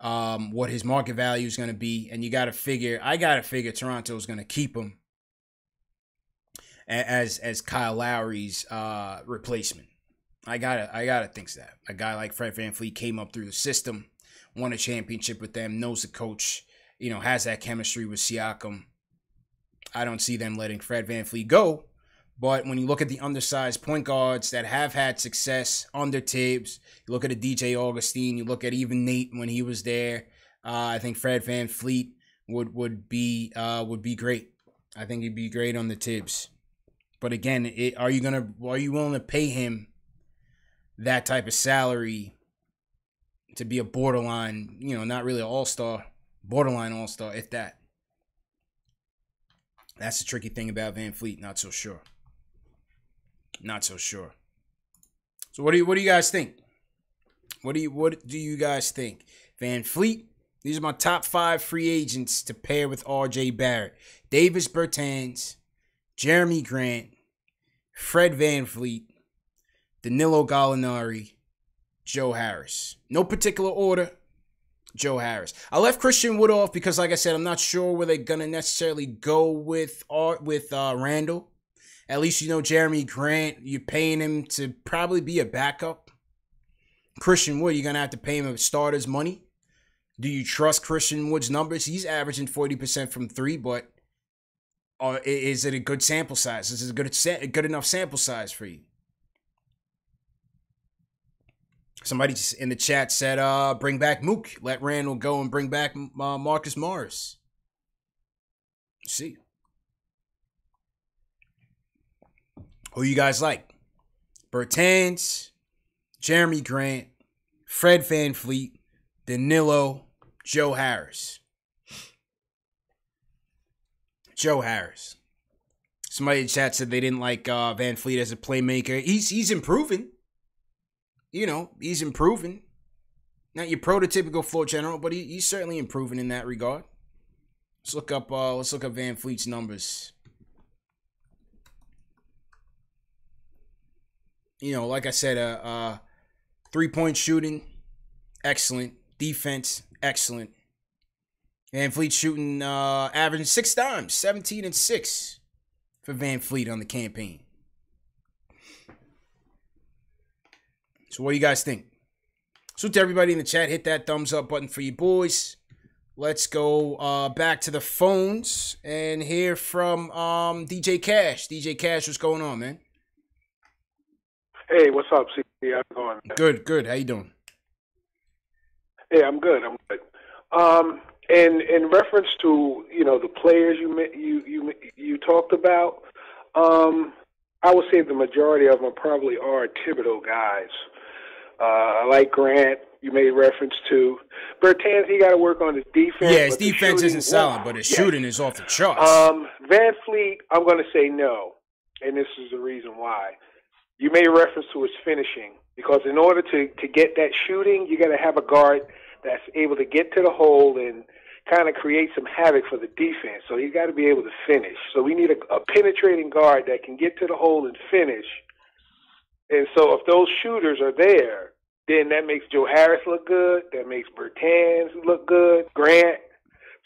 um, what his market value is going to be. And you got to figure, I got to figure Toronto is going to keep him as as Kyle Lowry's uh, replacement. I gotta I gotta think that a guy like Fred VanVleet came up through the system, won a championship with them, knows the coach, you know, has that chemistry with Siakam. I don't see them letting Fred VanVleet go. But when you look at the undersized point guards that have had success under Thibs, you look at a DJ Augustin, you look at even Nate when he was there. Uh, I think Fred VanVleet would would be uh, would be great. I think he'd be great on the Thibs. But again, it, are you gonna are you willing to pay him that type of salary to be a borderline, you know, not really an all star, borderline all star, if that? That's the tricky thing about VanVleet. Not so sure. Not so sure. So what do you what do you guys think? What do you what do you guys think? VanVleet. These are my top five free agents to pair with RJ Barrett. Davis Bertans, Jerami Grant, Fred VanVleet, Danilo Gallinari, Joe Harris. No particular order. Joe Harris. I left Christian Wood off because, like I said, I'm not sure where they're gonna necessarily go with Art with uh, Randle. At least you know Jerami Grant. You're paying him to probably be a backup. Christian Wood, you're gonna have to pay him a starter's money. Do you trust Christian Wood's numbers? He's averaging 40% from three, but uh, is it a good sample size? Is it a good, a good enough sample size for you? Somebody in the chat said, uh, bring back Mook. Let Randle go and bring back uh, Marcus Morris. Let's see. Who you guys like? Bertans, Jerami Grant, Fred VanVleet, Danilo, Joe Harris. Joe Harris. Somebody in chat said they didn't like uh, VanVleet as a playmaker. He's he's improving you know, he's improving. Not your prototypical floor general, but he, he's certainly improving in that regard. Let's look up uh let's look up VanVleet's numbers. You know, like I said, uh, uh three-point shooting, excellent. Defense, excellent. VanVleet shooting uh averaging six times, 17 and 6 for VanVleet on the campaign. So what do you guys think? So to everybody in the chat, hit that thumbs up button for you boys. Let's go uh, back to the phones and hear from um, DJ Cash. DJ Cash, what's going on, man? Hey, what's up, C? How's it going? Man? Good, good. How you doing? Yeah, I'm good. I'm good. Um, and in reference to you know the players you you you you talked about, um, I would say the majority of them probably are Thibodeau guys. Uh, I like Grant. You made reference to Bertans. He got to work on his defense. Yeah, his defense isn't solid, but his yeah. shooting is off the charts. Um, Van Fleet, I'm going to say no, and this is the reason why. You made reference to his finishing because in order to to get that shooting, you got to have a guard that's able to get to the hole and kind of create some havoc for the defense. So he's got to be able to finish. So we need a, a penetrating guard that can get to the hole and finish. And so if those shooters are there, then that makes Joe Harris look good. That makes Bertans look good. Grant.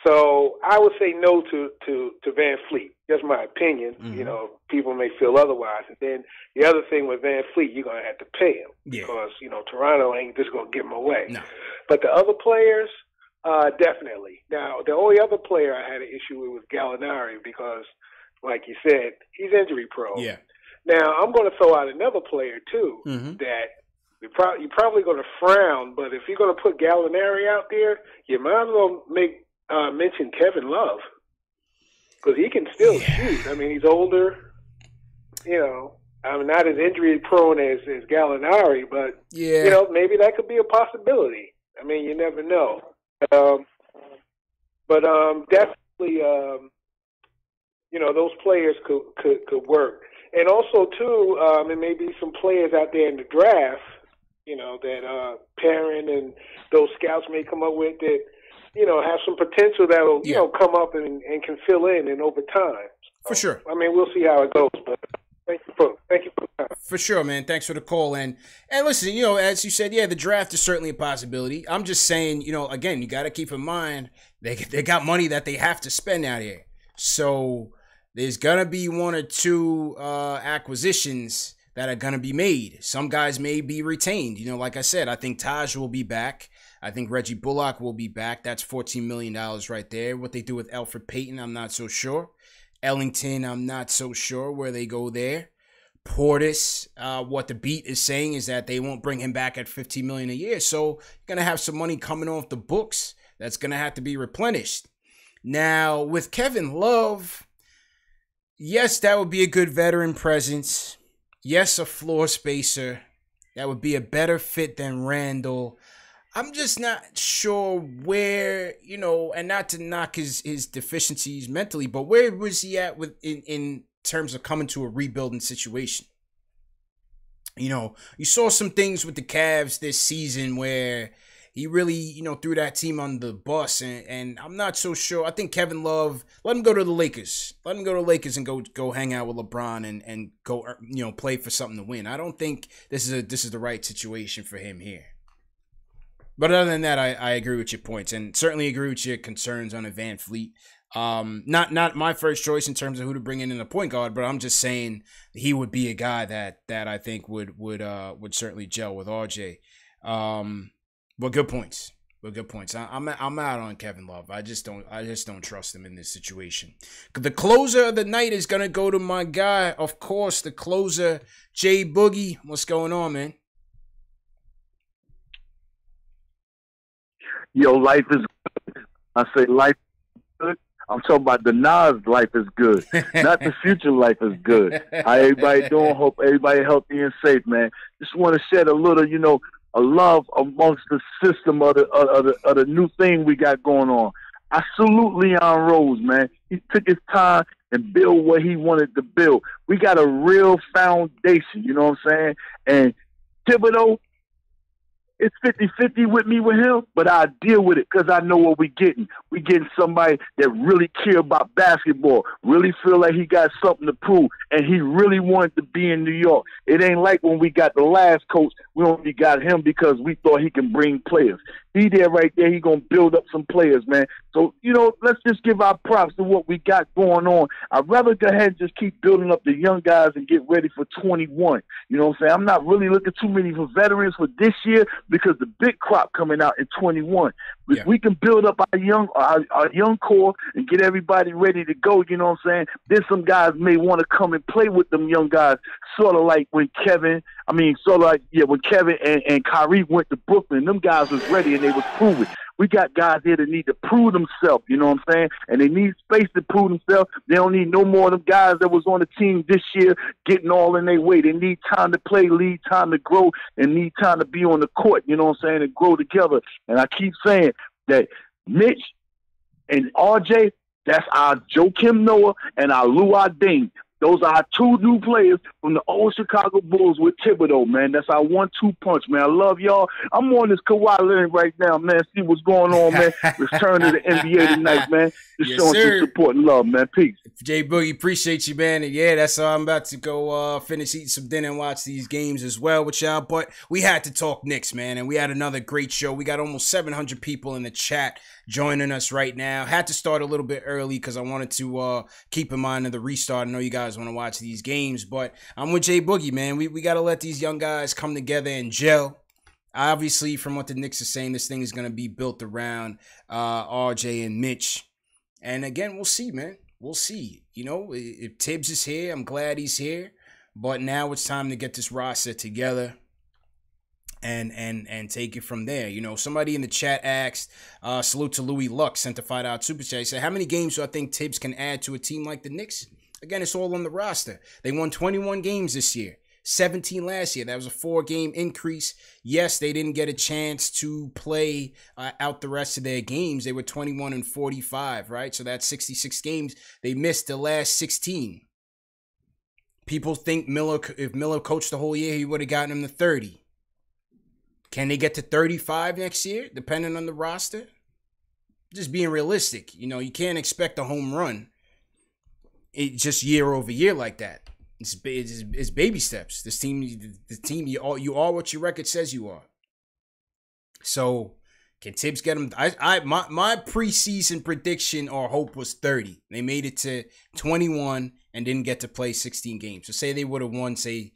So I would say no to to to Van Fleet. Just my opinion. Mm-hmm. You know, people may feel otherwise. And then the other thing with Van Fleet, you're gonna have to pay him yeah. because you know Toronto ain't just gonna give him away. No. But the other players, uh, definitely. Now the only other player I had an issue with was Gallinari because, like you said, he's injury prone. Yeah. Now I'm going to throw out another player too mm-hmm. that you're, pro- you're probably going to frown, but if you're going to put Gallinari out there, you might as well make uh, mention Kevin Love because he can still yeah. shoot. I mean, he's older. You know, I'm not as injury prone as as Gallinari, but yeah, you know, maybe that could be a possibility. I mean, you never know. Um, but um, definitely, um, you know, those players could could could work, and also too, um, and maybe some players out there in the draft you know, that uh, Perrin and those scouts may come up with that, you know, have some potential that will, you know, come up and, and can fill in and over time. So, for sure. I mean, we'll see how it goes, but thank you for thank you for. For sure, man. Thanks for the call and and listen, you know, as you said, yeah, the draft is certainly a possibility. I'm just saying, you know, again, you got to keep in mind they they got money that they have to spend out here, so there's gonna be one or two uh, acquisitions that are going to be made. Some guys may be retained. You know, like I said, I think Taj will be back. I think Reggie Bullock will be back. That's $14 million right there. What they do with Elfrid Payton, I'm not so sure. Ellington, I'm not so sure where they go there. Portis, uh, what the beat is saying is that they won't bring him back at 15 million a year. So you're gonna have some money coming off the books that's gonna have to be replenished. Now with Kevin Love, yes, that would be a good veteran presence yes, a floor spacer that would be a better fit than Randle. I'm just not sure where, you know, and not to knock his his deficiencies mentally, but where was he at with in, in terms of coming to a rebuilding situation? You know, you saw some things with the Cavs this season where he really, you know, threw that team on the bus, and, and I'm not so sure. I think Kevin Love let him go to the Lakers, let him go to the Lakers and go go hang out with LeBron and and go, you know, play for something to win. I don't think this is a this is the right situation for him here. But other than that, I, I agree with your points and certainly agree with your concerns on a VanVleet. Um, not not my first choice in terms of who to bring in in a point guard, but I'm just saying he would be a guy that that I think would would uh would certainly gel with RJ. Um, but good points. But good points. I, am I'm, I'm out on Kevin Love. I just don't I just don't trust him in this situation. The closer of the night is gonna go to my guy, of course, the closer, Jay Boogie. What's going on, man? Yo, life is good. I say life is good. I'm talking about the Nas life is good, not the future life is good. How everybody doing? Hope everybody healthy and safe, man. Just want to shed a little, you know, a love amongst the system of the, of the, of the new thing we got going on. I salute Leon Rose, man. He took his time and built what he wanted to build. We got a real foundation, you know what I'm saying? And Thibodeau, it's 50-50 with me with him, but I deal with it because I know what we're getting. We getting somebody that really care about basketball, really feel like he got something to prove, and he really wanted to be in New York. It ain't like when we got the last coach, we only got him because we thought he can bring players. He there right there, he gonna build up some players, man. So, you know, let's just give our props to what we got going on. I'd rather go ahead and just keep building up the young guys and get ready for 21. You know what I'm saying? I'm not really looking too many for veterans for this year because the big crop coming out in 21. If yeah. we can build up our young our, our young core and get everybody ready to go, you know what I'm saying? Then some guys may want to come and play with them young guys, sort of like when Kevin, I mean, sort of like yeah, when Kevin and, and Kyrie went to Brooklyn, them guys was ready and they was proven. We got guys here that need to prove themselves, you know what I'm saying? And they need space to prove themselves. They don't need no more of them guys that was on the team this year getting all in their way. They need time to play, need time to grow, and need time to be on the court, you know what I'm saying, and grow together. And I keep saying that Mitch and RJ, that's our Joakim Noah and our Luol Deng. Those are our two new players from the old Chicago Bulls with Thibodeau, man. That's our one-two punch, man. I love y'all. I'm on this Kawhi Leonard right now, man. See what's going on, man. Return to the NBA tonight, man. Just yes, showing sir. some support and love, man. Peace. Jay Boogie, appreciate you, man. And yeah, that's all. I'm about to go uh, finish eating some dinner and watch these games as well with y'all. But we had to talk Knicks, man, and we had another great show. We got almost 700 people in the chat joining us right now. Had to start a little bit early because I wanted to uh, keep in mind of the restart. I know you guys want to watch these games, but I'm with Jay Boogie, man. We, we got to let these young guys come together and gel. Obviously, from what the Knicks are saying, this thing is going to be built around uh, RJ and Mitch. And again, we'll see, man. We'll see. You know, if Thibs is here, I'm glad he's here. But now it's time to get this roster together and and and take it from there. You know, somebody in the chat asked, uh, salute to Louis Luck, sent a five out super chat. He said, How many games do I think Thibs can add to a team like the Knicks? Again, it's all on the roster. They won 21 games this year. 17 last year. That was a four game increase. Yes, they didn't get a chance to play uh, out the rest of their games. They were 21 and 45, right? So that's 66 games. They missed the last 16. People think Miller, if Miller coached the whole year, he would have gotten them to 30. Can they get to 35 next year, depending on the roster? Just being realistic, you know, you can't expect a home run it just year over year like that. It's, it's, it's baby steps. This team, the team, you are you are what your record says you are. So, can Thibs get them? I, I my my preseason prediction or hope was 30. They made it to 21 and didn't get to play 16 games. So say they would have won, say,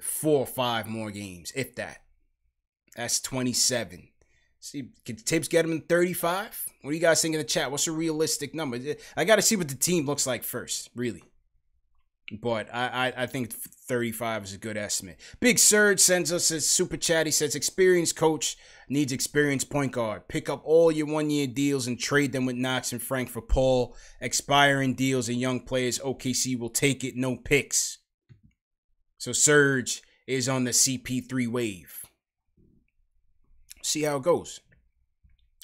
four or five more games, if that. That's 27. See, can Thibs get him in 35? What do you guys think in the chat? What's a realistic number? I got to see what the team looks like first, really. But I, I, I think 35 is a good estimate. Big Surge sends us a super chat. He says, experienced coach needs experienced point guard. Pick up all your one year deals and trade them with Knox and Frank for Paul. Expiring deals and young players. OKC will take it. No picks. So Surge is on the CP3 wave see how it goes.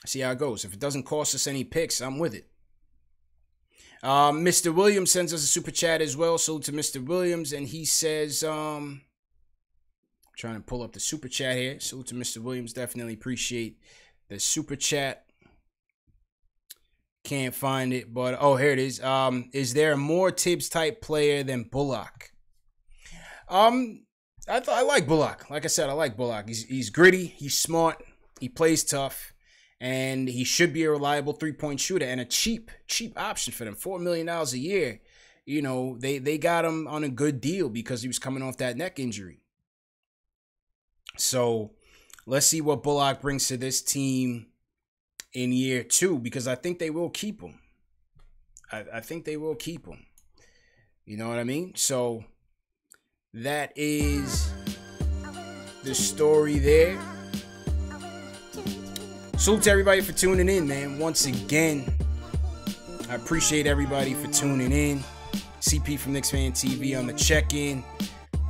See how it goes. If it doesn't cost us any picks, I'm with it. Uh, Mr. Williams sends us a super chat as well. So to Mr. Williams, and he says, um, trying to pull up the super chat here. So to Mr. Williams. Definitely appreciate the super chat. Can't find it, but oh, here it is. Um, is there a more Thibs type player than Bullock? Um, I I like Bullock. Like I said, I like Bullock. He's he's gritty. He's smart. He plays tough, and he should be a reliable three point shooter and a cheap cheap option for them. Four million dollars a year. You know they they got him on a good deal because he was coming off that neck injury. So let's see what Bullock brings to this team in year two because I think they will keep him. I, I think they will keep him. You know what I mean? So that is the story there. Salute to everybody for tuning in, man. Once again, I appreciate everybody for tuning in. CP from Knicks Fan TV on the check-in.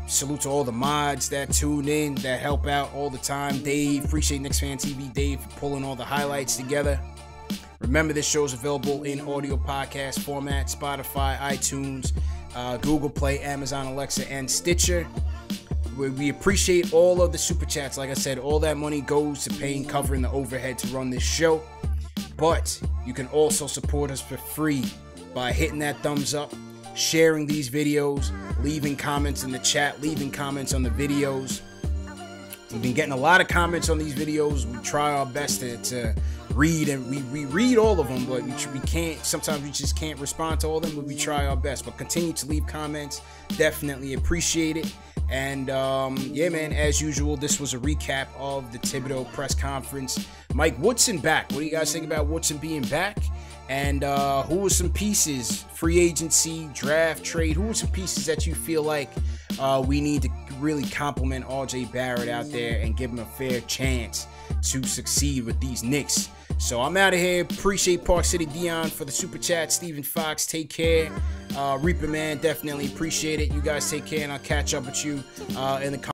Salute to all the mods that tune in, that help out all the time. Dave, appreciate Knicks Fan TV, Dave, for pulling all the highlights together. Remember, this show is available in audio podcast format Spotify, iTunes, uh, Google Play, Amazon Alexa, and Stitcher. We, we appreciate all of the super chats. Like I said, all that money goes to paying, covering the overhead to run this show. But you can also support us for free by hitting that thumbs up, sharing these videos, leaving comments in the chat, leaving comments on the videos. We've been getting a lot of comments on these videos. We try our best to, to read and we, we read all of them, but we, we can't, sometimes we just can't respond to all of them, but we try our best. But continue to leave comments. Definitely appreciate it. And um, yeah, man, as usual, this was a recap of the Thibodeau press conference. Mike Woodson back. What do you guys think about Woodson being back? And uh, who were some pieces, free agency, draft, trade? Who were some pieces that you feel like uh, we need to really compliment RJ Barrett out there and give him a fair chance to succeed with these Knicks? So I'm out of here. Appreciate Park City Dion for the super chat. Stephen Fox, take care. Uh, Reaper Man, definitely appreciate it. You guys take care, and I'll catch up with you uh, in the